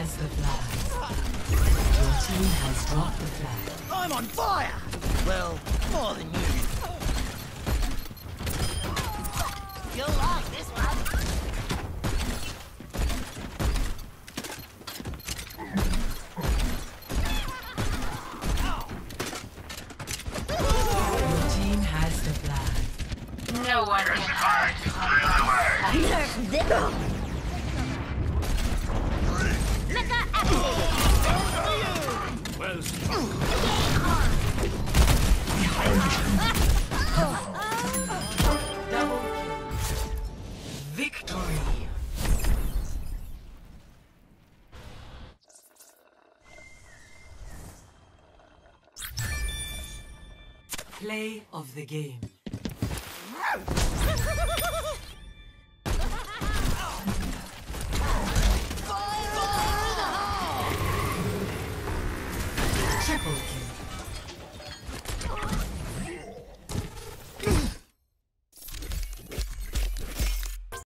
team has dropped the flag. I'm on fire! Well, more than you. You'll like this one. Your team has the flag. No one can hide Nerf this. Play of the game. Triple kill.